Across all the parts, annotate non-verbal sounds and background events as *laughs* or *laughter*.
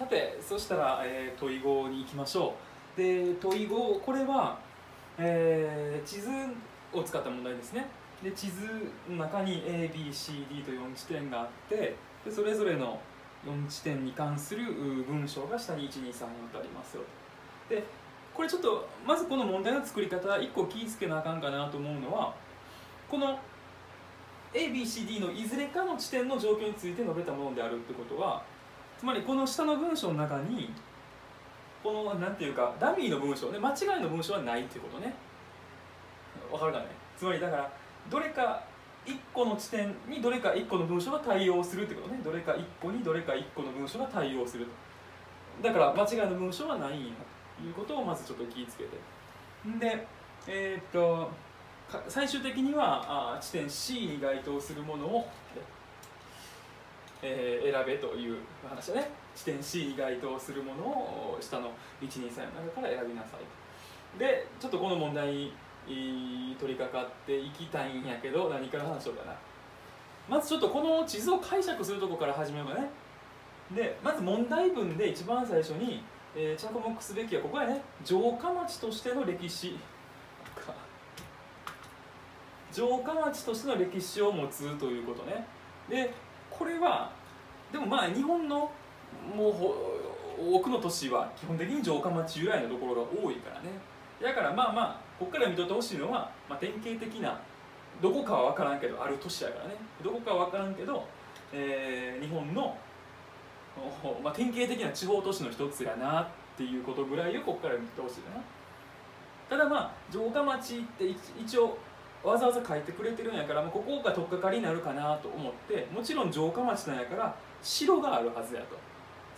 さてそしたら、えー問い5に行きましょう。で問い5これは、えー地図を使った問題ですね。で地図の中に ABCD と4地点があってでそれぞれの4地点に関する文章が下に1234とありますよ。でこれちょっとまずこの問題の作り方1個気ぃつけなあかんかなと思うのはこの ABCD のいずれかの地点の状況について述べたものであるってことはつまりこの下の文章の中にこのなんていうかダミーの文章ね間違いの文章はないっていうことね。わかるかね？つまりだからどれか1個の地点にどれか1個の文章が対応するってことね。どれか1個にどれか1個の文章が対応すると。だから間違いの文章はないんやということをまずちょっと気をつけて。でえーっと最終的にはあ地点 C に該当するものを、えー選べという話だね。地点 C に該当するものを下の123の中から選びなさいでちょっとこの問題に取り掛かっていきたいんやけど何から話しようかな。まずちょっとこの地図を解釈するとこから始めようかね。でまず問題文で一番最初に、えー着目すべきはここやね。城下町としての歴史。城下町としての歴史を持つということね。でこれはでもまあ日本のもうほ多くの都市は基本的に城下町由来のところが多いからね。だからまあまあここから見とってほしいのは、まあ、典型的などこかは分からんけどある都市やからね。どこかは分からんけど、えー日本の、まあ、典型的な地方都市の一つやなっていうことぐらいをここから見てほしいかな。ただまあ城下町って一応わざわざ書いてくれてるんやから、まあ、ここが取っかかりになるかなと思ってもちろん城下町なんやから城があるはずやと。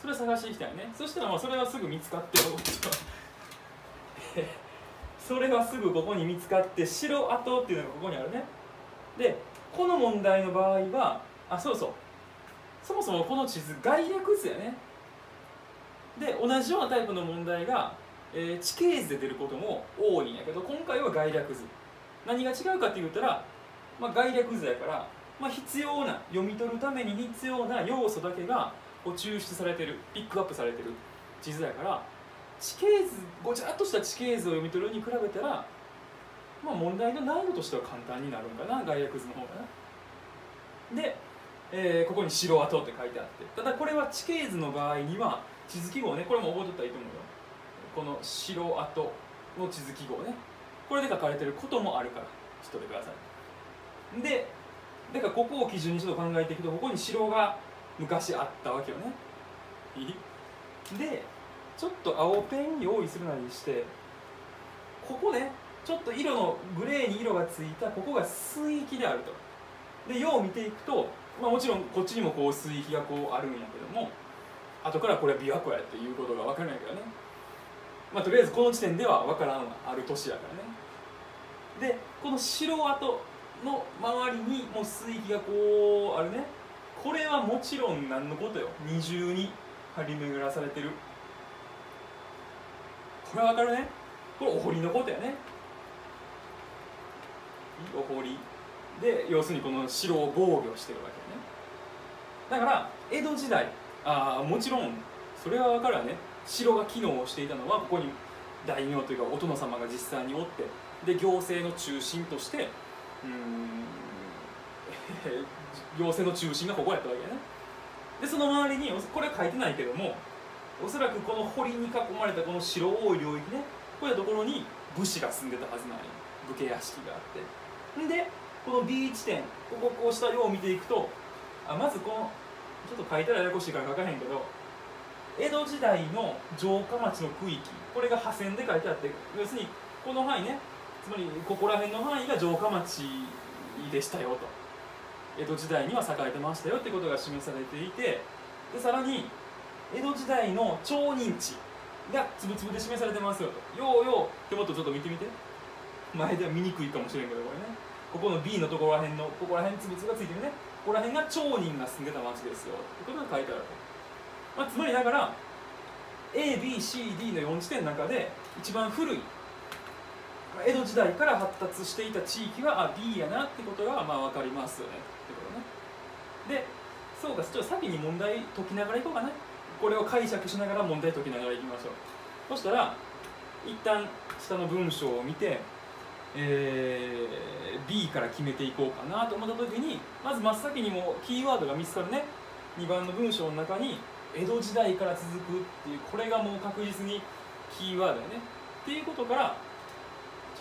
それ探していきたいね。そしたらまあそれはすぐ見つかって *laughs* それはすぐここに見つかって城跡っていうのがここにあるね。でこの問題の場合はあそうそう。そもそもこの地図概略図やね。で同じようなタイプの問題が、えー地形図で出ることも多いんやけど今回は概略図。何が違うかって言ったら、まあ、概略図やから、まあ、必要な読み取るために必要な要素だけがこう抽出されてるピックアップされてる地図やから地形図ごちゃっとした地形図を読み取るに比べたら、まあ、問題の難易度としては簡単になるんかな概略図の方がな。で、えーここに城跡って書いてあってただこれは地形図の場合には地図記号ねこれも覚えとったらいいと思うよ。この城跡の地図記号ね。これで書かれてることもあるから知っといてください。でだからここを基準にちょっと考えていくとここに城が昔あったわけよね。いいでちょっと青ペン用意するなりしてここねちょっと色のグレーに色がついたここが水域であると。でよう見ていくと、まあ、もちろんこっちにもこう水域がこうあるんやけども後からこれは琵琶湖やっていうことが分からないけどね。まあとりあえずこの時点では分からんある都市やからね。でこの城跡の周りにもう水域がこうあるね。これはもちろん何のことよ。二重に張り巡らされてる。これは分かるね。これお堀のことやね。お堀。で要するにこの城を防御してるわけね。だから江戸時代ああもちろんそれは分かるわね。城が機能していたのはここに大名というかお殿様が実際におってで行政の中心としてうん *laughs* 行政の中心がここやったわけやね。でその周りにこれは書いてないけどもおそらくこの堀に囲まれたこの城多い領域ねこういうところに武士が住んでたはずなんよ武家屋敷があって。でこの B 地点こここうしたよう見ていくとあまずこのちょっと書いたらややこしいから書かへんけど江戸時代の城下町の区域これが破線で書いてあって要するにこの範囲ねつまりここら辺の範囲が城下町でしたよと。江戸時代には栄えてましたよってことが示されていてでさらに江戸時代の町人地がつぶつぶで示されてますよと。ようよう手元ちょっと見てみて。前では見にくいかもしれんけどこれね。ここの B のところら辺のここら辺つぶつぶがついてるね。ここら辺が町人が住んでた町ですよってことが書いてあると、まあ、つまりだから ABCD の4地点の中で一番古い江戸時代から発達していた地域はあ B やなってことがまあ分かりますよね。ってことね。でそうかちょっと先に問題解きながらいこうかな。これを解釈しながら問題解きながらいきましょう。そしたら一旦下の文章を見て、えー B から決めていこうかなと思った時にまず真っ先にもキーワードが見つかるね。2番の文章の中に江戸時代から続くっていうこれがもう確実にキーワードよね。っていうことから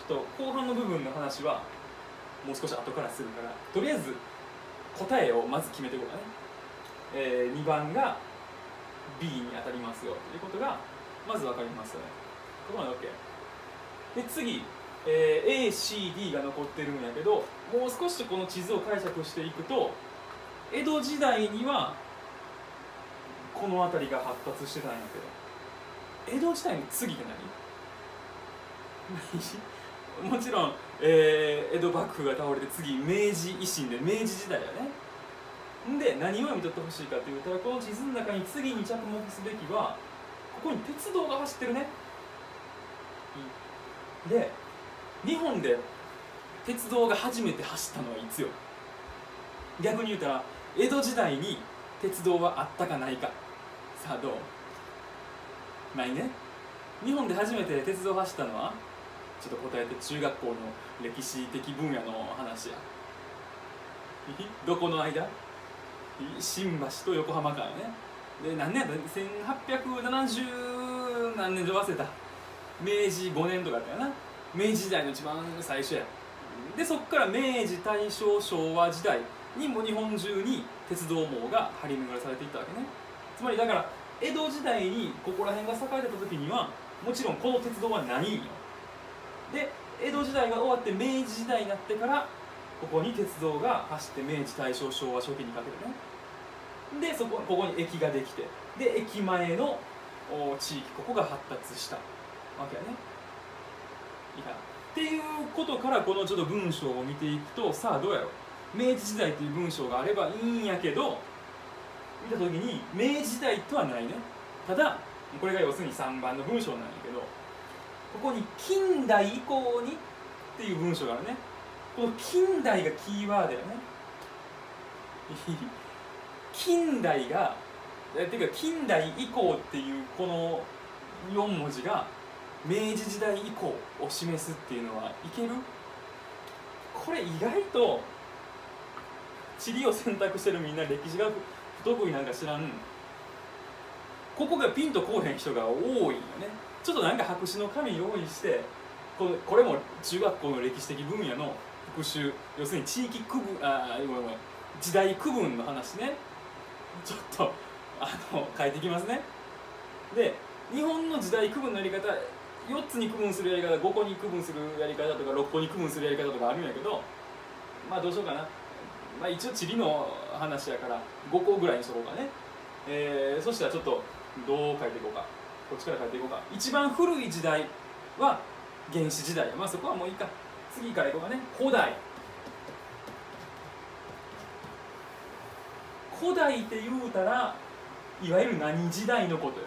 ちょっと後半の部分の話はもう少し後からするからとりあえず答えをまず決めていこうかね、え2番が B に当たりますよということがまず分かりますよね。ここまで OK で次、えー ACD が残ってるんやけどもう少しこの地図を解釈していくと江戸時代にはこの辺りが発達してたんやけど江戸時代の次って何何？*laughs* もちろん、えー江戸幕府が倒れて次明治維新で明治時代やね。で何を読み取ってほしいかというとこの地図の中に次に着目すべきはここに鉄道が走ってるね。で日本で鉄道が初めて走ったのはいつよ。逆に言うたら江戸時代に鉄道はあったかないか。さあどう？ないね。日本で初めて鉄道走ったのはちょっと答えて中学校の歴史的分野の話や。*laughs* どこの間？新橋と横浜間やね。で何年やった？1870何年で忘れた。明治5年とかやったよな。明治時代の一番最初や。でそこから明治大正昭和時代にも日本中に鉄道網が張り巡らされていったわけね。つまりだから江戸時代にここら辺が栄えてた時にはもちろんこの鉄道はないんよ。で江戸時代が終わって明治時代になってからここに鉄道が走って明治大正昭和初期にかけてね。でそこここに駅ができてで駅前の地域ここが発達したわけやね。いいかなっていうことからこのちょっと文章を見ていくとさあどうやろう。明治時代という文章があればいいんやけど見た時に明治時代とはないね。ただこれが要するに3番の文章なんや。ここに近代以降にっていう文章があるね。この近代がキーワードやね。*laughs* 近代がえていうか近代以降っていうこの4文字が明治時代以降を示すっていうのはいける？これ意外と地理を選択してるみんな歴史が不得意なんか知らん。ここがピンとこうへん人が多いよね。ちょっとなんか白紙の紙用意してこれこれも中学校の歴史的分野の復習要するに地域区分あごめんごめん時代区分の話ね。ちょっとあの書いていきますね。で日本の時代区分のやり方4つに区分するやり方5個に区分するやり方とか6個に区分するやり方とかあるんやけどまあどうしようかな、まあ、一応地理の話やから5個ぐらいにしとこうかね、えーそしたらちょっとどう書いていこうか。こっちから書いていこうか。一番古い時代は原始時代まあそこはもういいか。次からいこうかね。古代。古代って言うたらいわゆる何時代のことよ。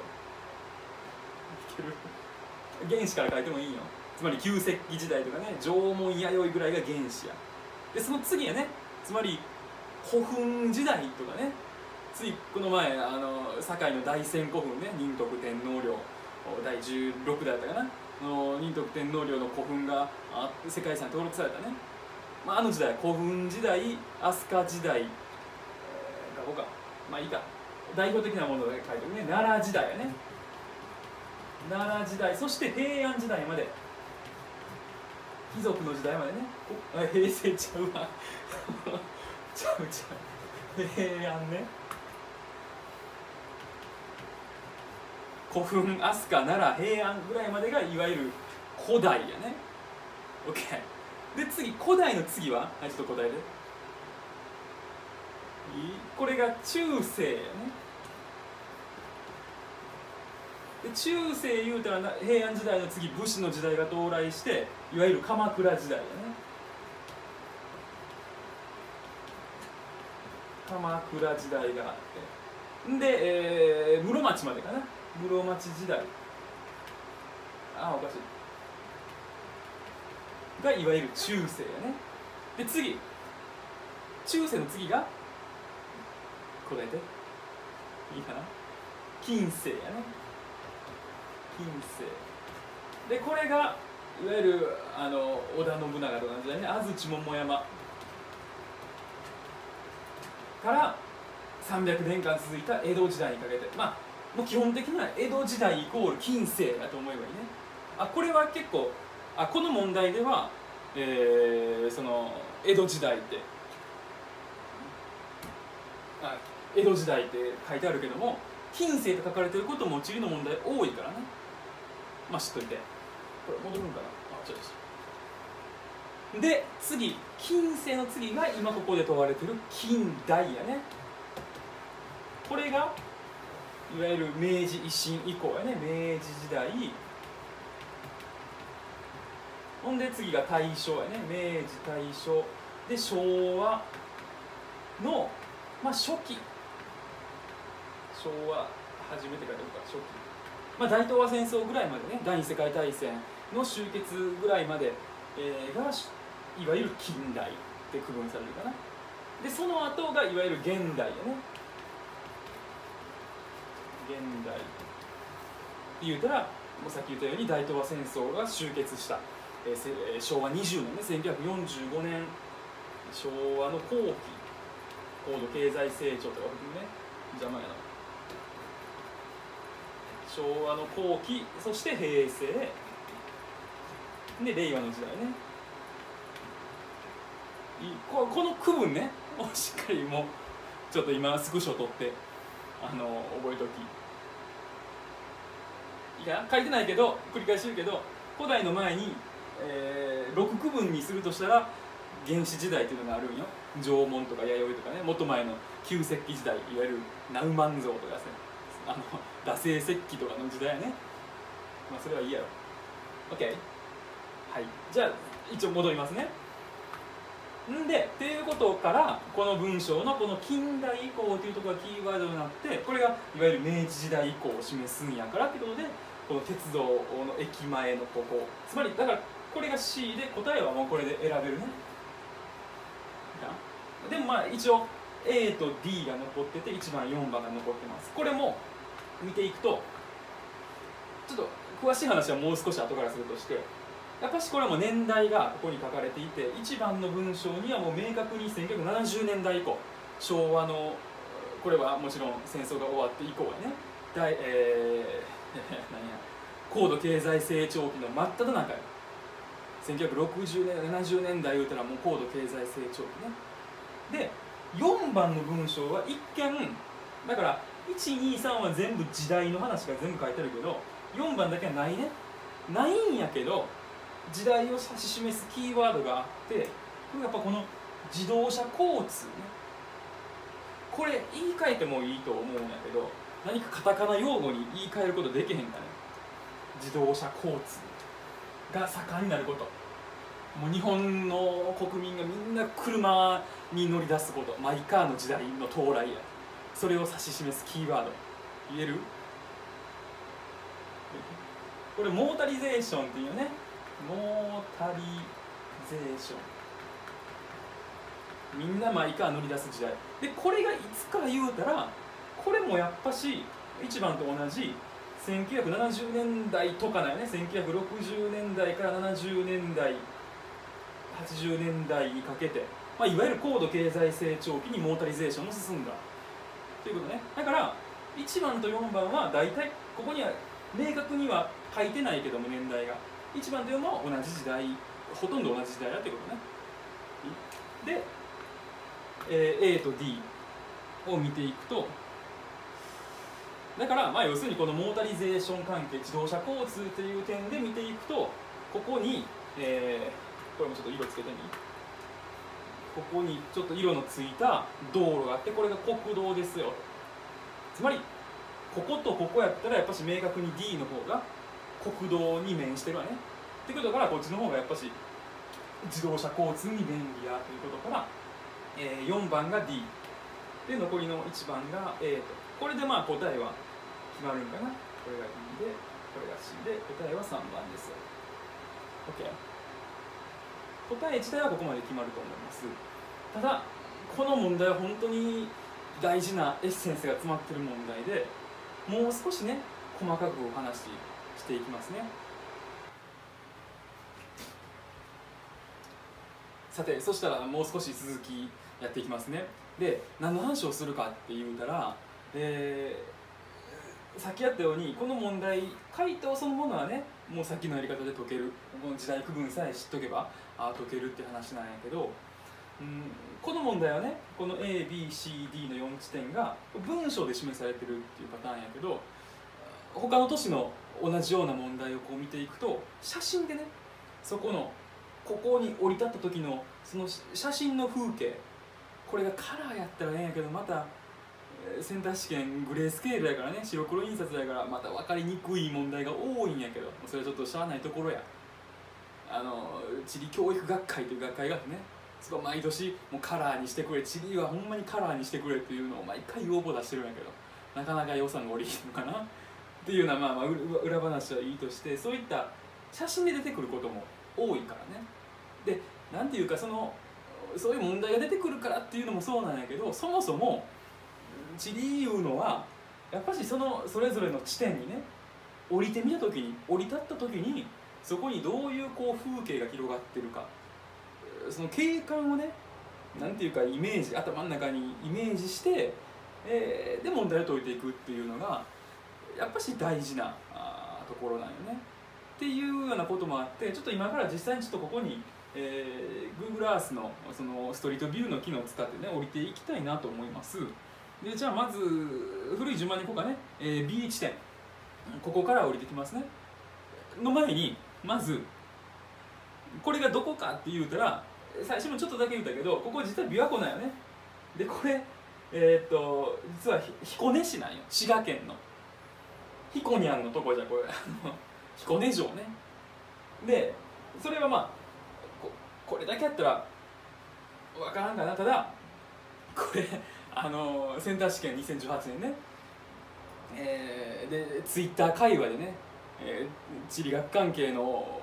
原始から書いてもいいよ。つまり旧石器時代とかね。縄文弥生ぐらいが原始や。でその次やね。つまり古墳時代とかね。ついこの前あの堺の大仙古墳ね仁徳天皇陵第16代だったかな。あの仁徳天皇陵の古墳があ世界遺産に登録されたね、まあ、あの時代古墳時代飛鳥時代、えー、書こうかまあいいか。代表的なもので書いてるね。奈良時代やね。奈良時代そして平安時代まで。貴族の時代までね。平成ちゃうわ。*laughs* ちゃうちゃう。平安ね。古墳飛鳥奈良平安ぐらいまでがいわゆる古代やね。OK で次古代の次は？はいちょっと答えて。いい。これが中世やね。で中世言うたら平安時代の次武士の時代が到来していわゆる鎌倉時代やね。鎌倉時代があって。で、えー室町までかな。室町時代。あおかしい。がいわゆる中世やね。で次。中世の次が答えていいかな。近世やね。近世。でこれがいわゆるあの織田信長とかの時代ね。安土桃山。から300年間続いた江戸時代にかけて。まあもう基本的には江戸時代イコール近世だと思えばいいね。あこれは結構あこの問題では、えー、その江戸時代ってあ江戸時代って書いてあるけども近世と書かれてることも地理の問題多いからね。まあ知っといて。これ戻るんかな？あ違う違うで次。近世の次が今ここで問われてる近代やね。これがいわゆる明治維新以降やね。明治時代。ほんで次が大正やね。明治大正。で昭和の、まあ、初期。昭和初めてかどうか初期、まあ、大東亜戦争ぐらいまでね。第二次世界大戦の終結ぐらいまで、えー、がいわゆる近代って区分されるかな。でその後がいわゆる現代やね。現代って言うたらもうさっき言ったように大東亜戦争が終結した、えー、昭和20年ね1945年昭和の後期高度経済成長とか含むね邪魔やな。昭和の後期そして平成。で令和の時代ね。ここの区分ねしっかりもうちょっと今スクショ取って。あの覚えとき。いや書いてないけど繰り返し言うけど古代の前に、えー、6区分にするとしたら原始時代っていうのがあるんよ。縄文とか弥生とかねもっと前の旧石器時代いわゆるナウマン像とかですねあの惰性石器とかの時代やね。まあそれはいいやろ。OK はい。じゃあ一応戻りますね。んでっていうことからこの文章のこの近代以降というところがキーワードになってこれがいわゆる明治時代以降を示すんやからってことでこの鉄道の駅前のここ。つまりだからこれが C で答えはもうこれで選べるね。でもまあ一応 A と D が残ってて1番4番が残ってます。これも見ていくとちょっと詳しい話はもう少し後からするとしてやっぱしこれも年代がここに書かれていて1番の文章にはもう明確に1970年代以降昭和のこれはもちろん戦争が終わって以降はね大、えー、*laughs* 何や高度経済成長期の真っ只中よ。1960年70年代言うたらもう高度経済成長期ね。で4番の文章は一見だから123は全部時代の話が全部書いてあるけど4番だけはないね。ないんやけど時代を指し示すキーワードがあってやっぱこの自動車交通ね。これ言い換えてもいいと思うんやけど何かカタカナ用語に言い換えることできへんかね。自動車交通が盛んになること。もう日本の国民がみんな車に乗り出すこと。マイカーの時代の到来や。それを指し示すキーワード。言える？これモータリゼーションっていうね。モータリゼーション。みんなマイカー乗り出す時代。でこれがいつか言うたらこれもやっぱし1番と同じ1970年代とかだよね。1960年代から70年代80年代にかけて、まあ、いわゆる高度経済成長期にモータリゼーションも進んだ。ということね。だから1番と4番は大体ここには明確には書いてないけども年代が。1番というのも同じ時代ほとんど同じ時代だってことね。で、えー、A と D を見ていくとだからまあ要するにこのモータリゼーション関係自動車交通という点で見ていくとここに、えー、これもちょっと色つけてみ。ここにちょっと色のついた道路があってこれが国道ですよ。つまりこことここやったらやっぱし明確に D の方が国道に面してるわね。ってことからこっちの方がやっぱし自動車交通に便利やということから、えー、4番が D で残りの1番が A と。これでまあ答えは決まるんかな。これが E でこれが C で答えは3番です。OK 答え自体はここまで決まると思います。ただこの問題は本当に大事なエッセンスが詰まってる問題でもう少しね細かくお話していきますね。さてそしたらもう少し続きやっていきますね。で何の話をするかって言うたら、えー、さっきやったようにこの問題回答そのものはねもうさっきのやり方で解ける。この時代区分さえ知っとけばあ解けるって話なんやけど、うん、この問題はねこの ABCD の4地点が文章で示されてるっていうパターンやけど他の都市の同じような問題をこう見ていくと写真でねそこのここに降り立った時のその写真の風景これがカラーやったらええんやけどまたセンター試験グレースケールやからね白黒印刷やからまた分かりにくい問題が多いんやけどそれはちょっとしゃあないところや。あの地理教育学会という学会があってねすごい毎年もうカラーにしてくれ地理はほんまにカラーにしてくれっていうのを毎回要望出してるんやけどなかなか予算が下りひんのかな。っていうようなまあまあ裏話はいいとしてそういった写真で出てくることも多いからね。でなんていうかそのそういう問題が出てくるからっていうのもそうなんやけどそもそも地理いうのはやっぱしそのそれぞれの地点にね降りてみた時に降り立った時にそこにどういうこう風景が広がってるかその景観をねなんていうかイメージ頭の中にイメージして、えー、で問題を解いていくっていうのがやっぱし大事なところなんよね。っていうようなこともあってちょっと今から実際にちょっとここにえー、Google Earth のそのストリートビューの機能を使ってね降りていきたいなと思います。でじゃあまず古い順番にいこうかね、えー、B 地点。ここから降りてきますね。の前にまずこれがどこかって言うたら最初もちょっとだけ言ったけどここ実は琵琶湖なんよね。でこれえー、っと実は彦根市なんよ。滋賀県の。彦にゃんのとこじゃこれ。*laughs* 彦根城ね。でそれはまあこれだけやったら分からんかな。ただこれ *laughs* あのセンター試験2018年ね、えー、でツイッター界隈でね、えー、地理学関係の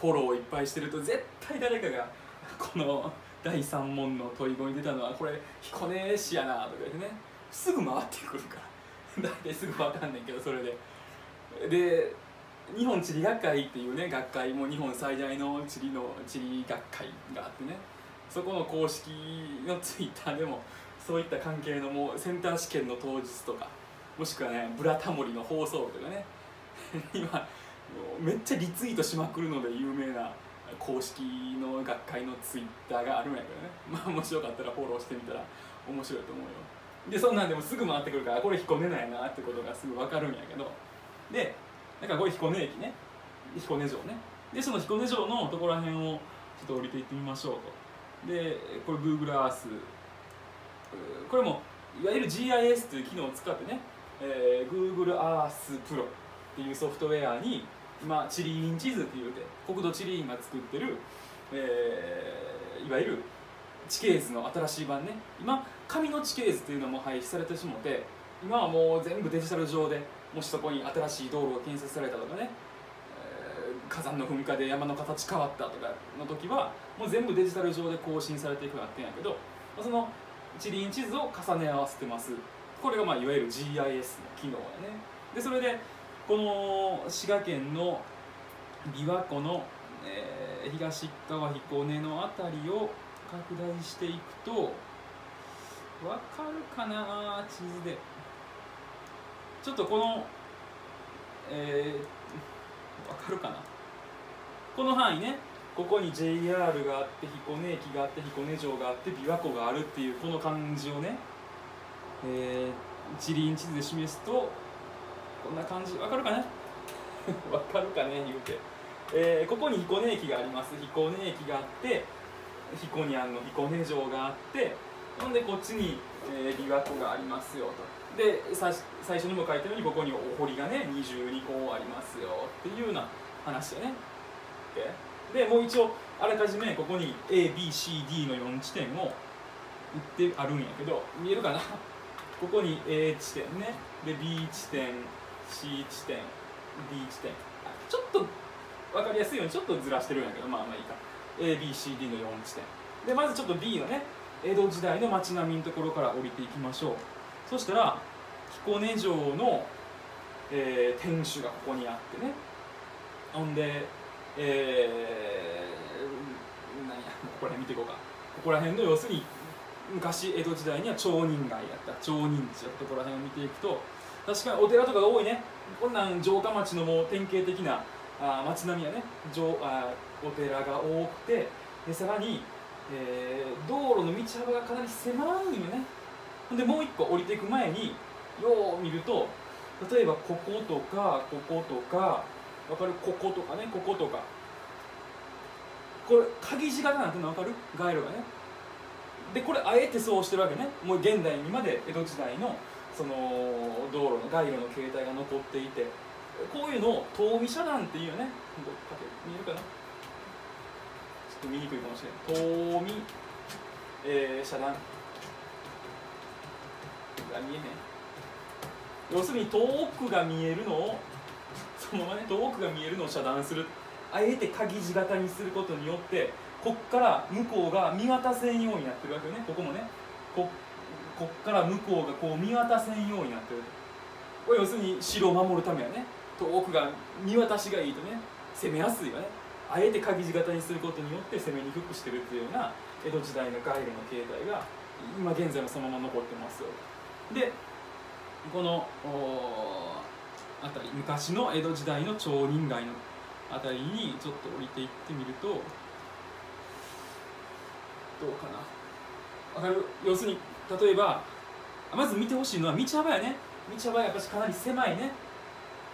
フォローをいっぱいしてると絶対誰かが *laughs* この第3問の問い語に出たのはこれ彦根市やなとか言ってね。すぐ回ってくるから大体すぐ分かんねんけどそれで。で日本地理学会っていうね学会も日本最大の地理の地理学会があってね。そこの公式のツイッターでもそういった関係のもうセンター試験の当日とかもしくはね「ブラタモリ」の放送とかね。*laughs* 今めっちゃリツイートしまくるので有名な公式の学会のツイッターがあるんやけどね。まあもしよかったらフォローしてみたら面白いと思うよ。でそんなんでもすぐ回ってくるからこれ彦根なんやなってことがすぐ分かるんやけど。でだかこれ彦根駅ね。彦根城ね。でその彦根城のところら辺をちょっと降りていってみましょうと。でこれ Google Earth これもいわゆる GIS という機能を使ってね、えー、Google Earth Pro っていうソフトウェアに今地理院地図っていうて国土地理院が作ってる、えー、いわゆる地形図の新しい版ね。今紙の地形図っていうのも廃止されてしもて今はもう全部デジタル上でもしそこに新しい道路が建設されたとかね、えー、火山の噴火で山の形変わったとかの時はもう全部デジタル上で更新されていくようになってんやけどその地理院地図を重ね合わせてます。これがまあいわゆる GIS の機能やね。でそれでこの滋賀県の琵琶湖の、えー、東側彦根の辺りを拡大していくと分かるかな地図で。ちょっとこのえー、分かるかな。この範囲ね。ここに JR があって彦根駅があって彦根城があって琵琶湖があるっていうこの感じをね、えー、地理院地図で示すとこんな感じ。分かるかな？*laughs* 分かるかね言うて、えー、ここに彦根駅があります。彦根駅があって彦根あの彦根城があってほんでこっちに、えー、琵琶湖がありますよと。で最初にも書いたようにここにお堀がね22個ありますよっていうような話よね。でもう一応あらかじめここに ABCD の4地点を言ってあるんやけど見えるかな？*laughs* ここに A 地点ね。で B 地点 C 地点 D 地点。ちょっと分かりやすいようにちょっとずらしてるんやけどまあまあいいか。ABCD の4地点。でまずちょっと B のね江戸時代の街並みのところから降りていきましょう。そしたら彦根城の、えー、天守がここにあってね。ほんでえー、何やここら辺見ていこうか。ここら辺の要するに昔江戸時代には町人街やった。町人地やったとこら辺を見ていくと確かにお寺とかが多いね。こんなん城下町のもう典型的なあ町並みやね。城あお寺が多くてでさらに、えー、道路の道幅がかなり狭いよね。でもう一個降りていく前によう見ると例えばこことかこことかわかる？こことかねこことか。これ鍵字型なんての？分かる？街路がね。でこれあえてそうしてるわけね。もう現代にまで江戸時代のその道路の街路の形態が残っていてこういうのを東美遮断っていうよね。見えるかな？と見にくいかもしれない東美、えー、遮断。が見えね要するに遠くが見えるのをそのままね遠くが見えるのを遮断する。あえて鍵字型にすることによってこっから向こうが見渡せんようになってるわけよね。ここもね。ここっから向こうがこう見渡せんようになってる。これ要するに城を守るためやね。遠くが見渡しがいいとね攻めやすいわね。あえて鍵字型にすることによって攻めにくくしてるっていうような江戸時代の街路の形態が今現在もそのまま残ってますよ。でこのあたり昔の江戸時代の町人街のあたりにちょっと降りていってみるとどうかな。わかる？要するに例えばまず見てほしいのは道幅やね。道幅やっぱしかなり狭いね。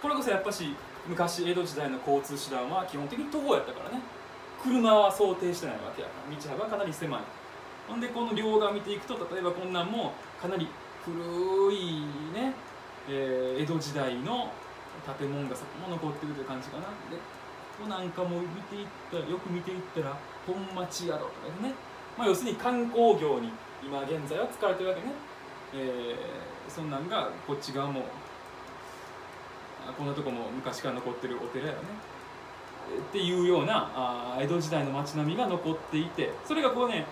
これこそやっぱし昔江戸時代の交通手段は基本的に徒歩やったからね。車は想定してないわけやから。道幅はかなり狭い。ほんでこの両側見ていくと例えばこんなんもかなり古いね、えー、江戸時代の建物がそこも残ってるという感じかな。でここなんかも見ていったらよく見ていったら本町宿とかね、まあ、要するに観光業に今現在は使われてるわけね、えー、そんなんがこっち側もこんなとこも昔から残ってるお寺やね。っていうようなあ江戸時代の街並みが残っていてそれがこうね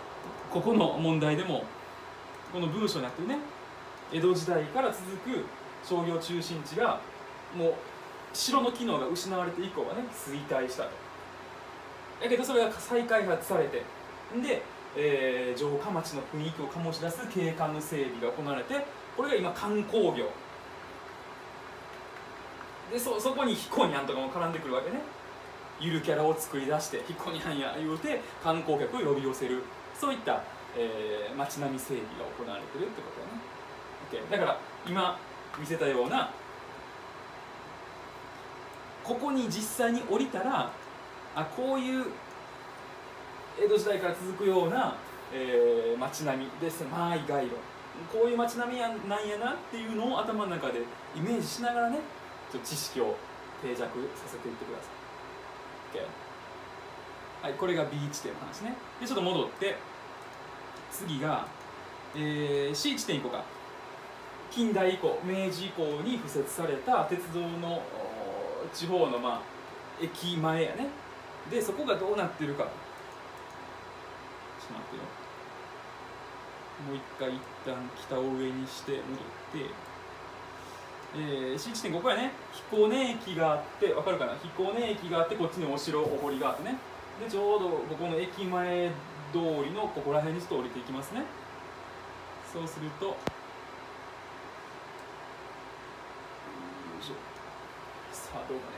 ここの問題でもこの文章になってるね。江戸時代から続く商業中心地がもう城の機能が失われて以降はね衰退したと。だけどそれが再開発されてで、えー、城下町の雰囲気を醸し出す景観の整備が行われてこれが今観光業。でそそこにヒコニャンとかも絡んでくるわけね。ゆるキャラを作り出してヒコニャンや言うて観光客を呼び寄せる。そういった、えー、街並み整備が行われてるってことだね、OK、だから今見せたようなここに実際に降りたらあこういう江戸時代から続くような、えー、街並み。で狭い街路こういう街並みやなんやなっていうのを頭の中でイメージしながらねちょっと知識を定着させていってください、OK、はいこれが B 地点の話ね。でちょっと戻って次が、えー、C 地点いこうか。近代以降明治以降に敷設された鉄道の地方のまあ駅前やね。でそこがどうなってるか。ちょっと待ってよ。もう一回一旦北を上にして戻って。えー、C 地点ここやね。彦根駅があってわかるかな？彦根駅があってこっちにお城お堀があってね。でちょうどここの駅前通りのここら辺にちょっと降りていきますね。そうするとよいしょ。さあどうかね。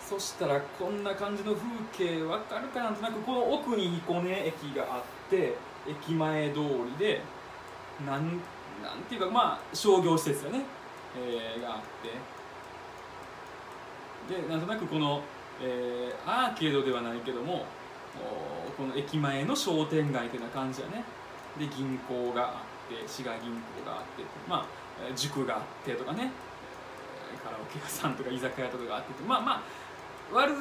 そしたらこんな感じの風景わかるかなんとなくこの奥に彦根駅があって駅前通りでなんなんていうかまあ商業施設よね、えー、があって。でなんとなくこの、えー、アーケードではないけどもこの駅前の商店街ってな感じやね。で銀行があって滋賀銀行があってまあ塾があってとかね。カラオケ屋さんとか居酒屋とかがあってまあまあ悪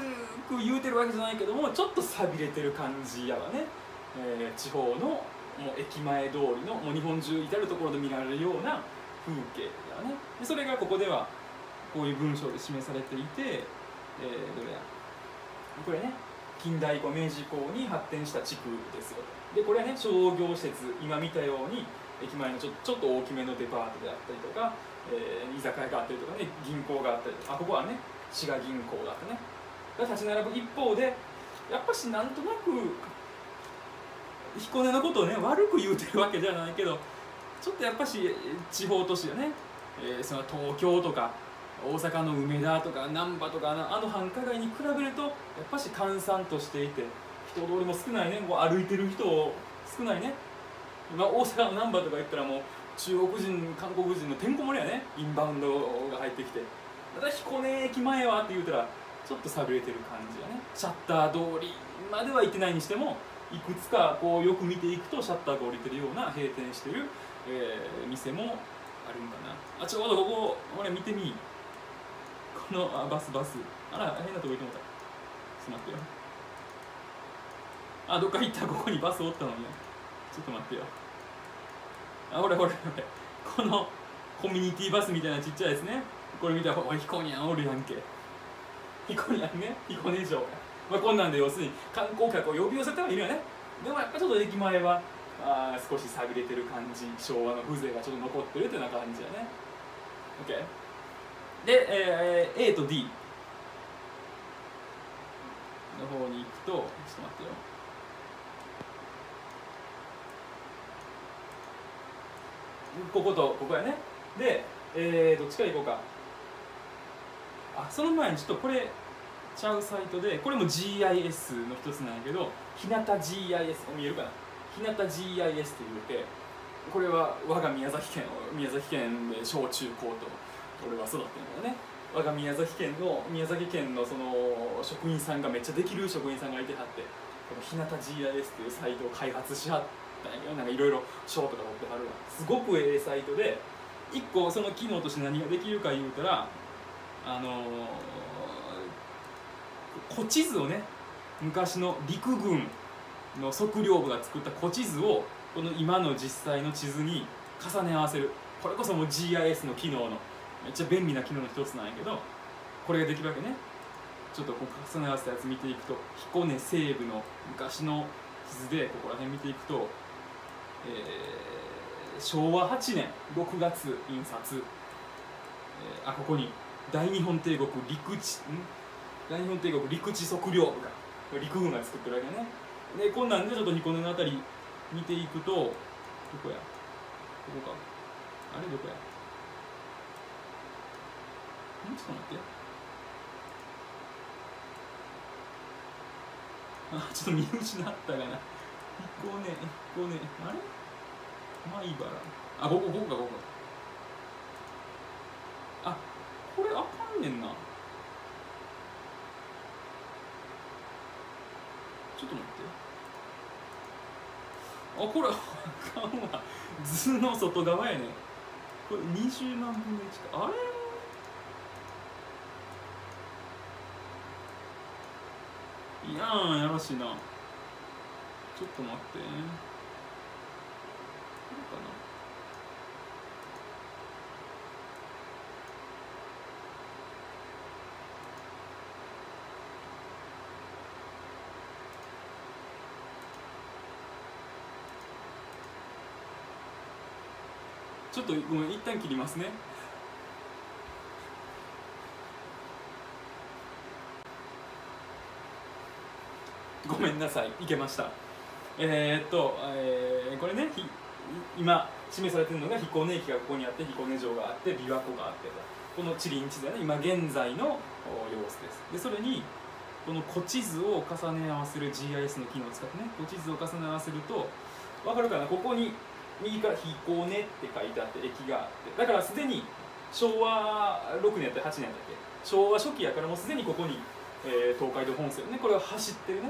く言うてるわけじゃないけどもちょっと寂れてる感じやわね、えー、地方のもう駅前通りのもう日本中至る所で見られるような風景だね。でそれがここではこういう文章で示されていて、えー、どれや。これね近代以降明治以降に発展した地区ですよでこれはね商業施設今見たように駅前のちょちょっと大きめのデパートであったりとか、えー居酒屋があったりとかね銀行があったりとか。あここはね滋賀銀行があってね。が立ち並ぶ一方でやっぱしなんとなく彦根のことをね悪く言うてるわけじゃないけどちょっとやっぱし地方都市よね、えーその東京とか大阪の梅田とか難波とかあの繁華街に比べるとやっぱし閑散としていて人通りも少ないねこう歩いてる人少ないね。今大阪の難波とか行ったらもう中国人韓国人のてんこ盛りやねインバウンドが入ってきて。た彦根駅前はって言うたらちょっと寂れてる感じやね。シャッター通りまでは行ってないにしてもいくつかこうよく見ていくとシャッターが降りてるような閉店してる、えー店もあるんかな。あちょうどここ俺見てみこのあバスバス。あら変なとこ行ってもた。ちょっと待ってよあどっか行った。ここにバスおったのに。ちょっと待ってよ。あほれほれほれこのコミュニティバスみたいなちっちゃいですね。これ見たらおい彦根やん。おるやんけ。彦根やんね。彦根城まあこんなんで要するに観光客を呼び寄せてはいるよね。でもやっぱちょっと駅前はあ少し寂れてる感じ昭和の風情がちょっと残ってるっていうような感じやね。OK で、えー A と D の方に行くとちょっと待ってよ。こことここやね。で、えー、どっちから行こうか。あその前にちょっとこれちゃうサイトでこれも GIS の一つなんやけど日向 GIS 見えるかな？日向 GIS って言うてこれは我が宮崎県宮崎県で小中高と俺は育ってるんだよね。我が宮崎県の宮崎県のその職員さんがめっちゃできる職員さんがいてはってこの日向 GIS っていうサイトを開発しはったんやけどなんかいろいろ賞とか取ってはるわ。すごくええサイトで一個その機能として何ができるか言うたらあのー古地図をね昔の陸軍の測量部が作った古地図をこの今の実際の地図に重ね合わせる。これこそもう GIS の機能のめっちゃ便利な機能の一つなんやけどこれができるわけね。ちょっとこう重ね合わせたやつ見ていくと彦根西部の昔の地図でここら辺見ていくと、えー昭和8年6月印刷、えーあここに大日本帝国陸地ん？大日本帝国陸地測量部が陸軍が作ってるわけね。でこんなんでちょっと彦根のあたり見ていくとどこや？ここか。あれどこや？んちょっと待って。あちょっと見失ったかな。彦根彦根。あれ？米原。あここここかここあこれあかんねんな。ちょっと待って。あこれあかんわ。図の外側やね。これ20万分の1か。あれ？いやんやらしいな。ちょっと待って。ちょっとごめん一旦切りますね。ごめんなさいいけました。えー、っと、えーこれね今示されてるのが彦根駅がここにあって彦根城があって琵琶湖があってこの地理地図だね。今現在の様子です。でそれにこの古地図を重ね合わせる GIS の機能を使ってね古地図を重ね合わせると分かるかな？ここに右から「彦根」って書いてあって駅があってだからすでに昭和6年やったっけ8年やったっけ？昭和初期やからもうすでにここに、えー東海道本線ねこれが走ってるね。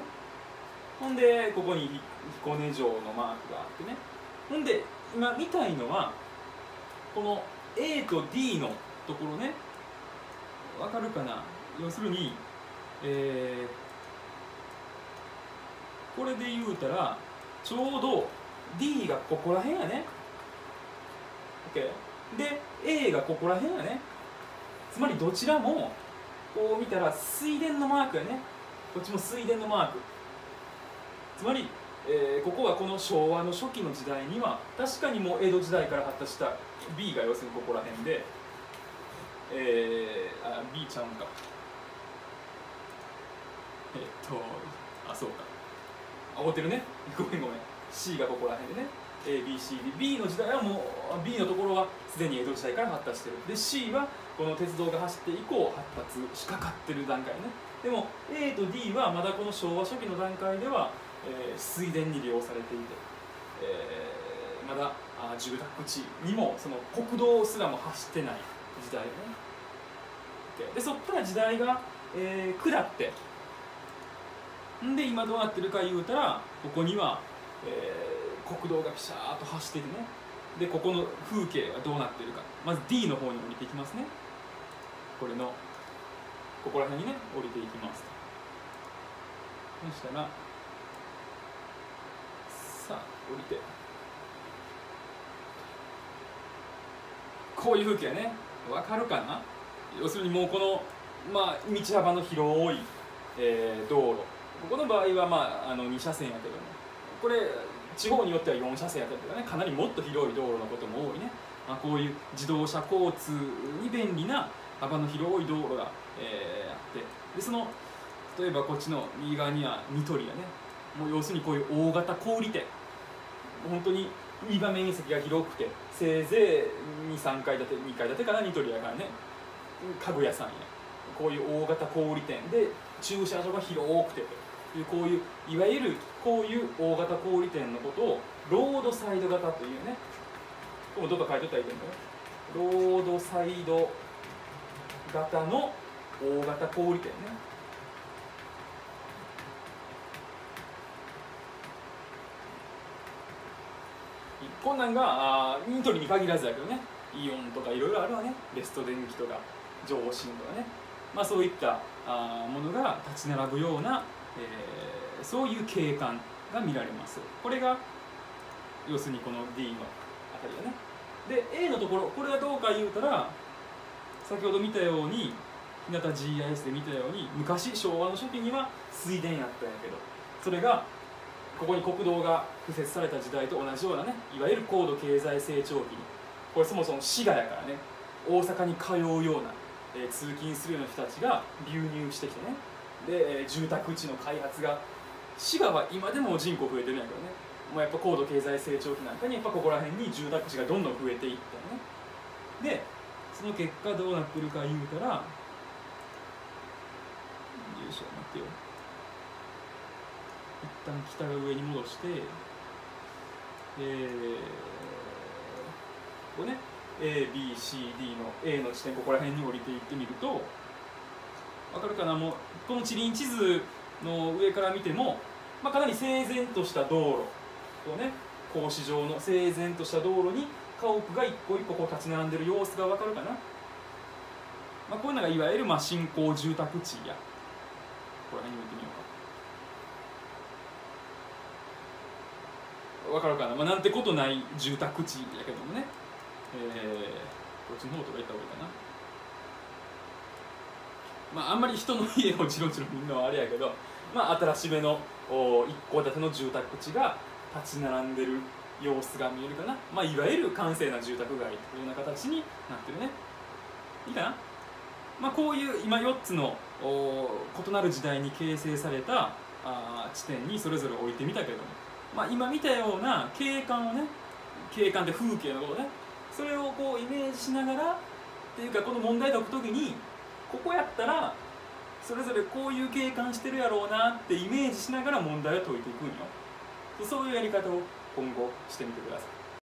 ほんでここに彦根城のマークがあってね。ほんで今見たいのはこの A と D のところね。わかるかな？要するにえーこれで言うたらちょうど D がここら辺やね。OK で A がここら辺やね。つまりどちらもこう見たら水田のマークやね。こっちも水田のマーク。つまりえーここはこの昭和の初期の時代には確かにもう江戸時代から発達した B が要するにここら辺で、えー、あ B ちゃうんか。えっとあそうか。あおってるね。ごめんごめん。C がここら辺でね ABCDB の時代はもう B のところはすでに江戸時代から発達してる。で C はこの鉄道が走って以降発達しかかってる段階ね。でも A と D はまだこの昭和初期の段階では、えー水田に利用されていて、えーまだあ住宅地にもその国道すらも走ってない時代ね。でそっから時代が、えー下って。んで今どうなってるか言うたらここには、えー国道がピシャーっと走っててね。でここの風景はどうなっているか。まず D の方に降りていきますね。これのここら辺にね降りていきますそしたらさあ降りて。こういう風景ねわかるかな？要するにもうこの、まあ、道幅の広い、えー道路。ここの場合は、まあ、あの2車線やけども。これ地方によっては4車線やったりとかねかなりもっと広い道路のことも多いね、まあ、こういう自動車交通に便利な幅の広い道路が、えーあって。でその例えばこっちの右側にはニトリやね。もう要するにこういう大型小売店。本当に売り場面積が広くてせいぜい23階建て2階建てかなニトリやからね。家具屋さんや。こういう大型小売店で駐車場が広くていうこういういわゆるこういう大型小売店のことをロードサイド型というね。ここもどっか書いとったらいいと思うよロードサイド型の大型小売店ね。こんなんがあニトリに限らずだけどね。イオンとかいろいろあるわね。ベスト電機とか上信とかね。まあそういったあものが立ち並ぶような、えーそういう景観が見られます。これが要するにこの D のあたりだね。で A のところこれはどうか言うたら先ほど見たように日向 GIS で見たように昔昭和の初期には水田やったんやけどそれがここに国道が敷設された時代と同じようなねいわゆる高度経済成長期にこれそもそも滋賀やからね大阪に通うような、えー通勤するような人たちが流入してきてねで、えー住宅地の開発が滋賀は今でも人口増えてるんやけどね。もうやっぱ高度経済成長期なんかにやっぱここら辺に住宅地がどんどん増えていったよね。でその結果どうなってるか言うたらよいしょ待ってよ。一旦北が上に戻してえー、ここね ABCD の A の地点ここら辺に降りていってみるとわかるかな？もうこの地理院地図の上から見ても、まあ、かなり整然とした道路とね格子状の整然とした道路に家屋が一個一個こう立ち並んでる様子がわかるかな、まあ、こういうのがいわゆるまあ新興住宅地や。ここら辺に置いてみようか。わかるかな、まあ、なんてことない住宅地やけどもね。えー、こっちの方とか行った方がいいかな。まあ、あんまり人の家をチロチロ見るのはあれやけど、まあ、新しめの一戸建ての住宅地が立ち並んでる様子が見えるかな、まあ、いわゆる閑静な住宅街というような形になってるね。いいかな、まあ、こういう今4つの異なる時代に形成されたあ地点にそれぞれ置いてみたけども、まあ、今見たような景観をね景観って風景のことねそれをこうイメージしながらっていうかこの問題解く時にここやったらそれぞれこういう景観してるやろうなってイメージしながら問題を解いていくんよ。そういうやり方を今後してみてください。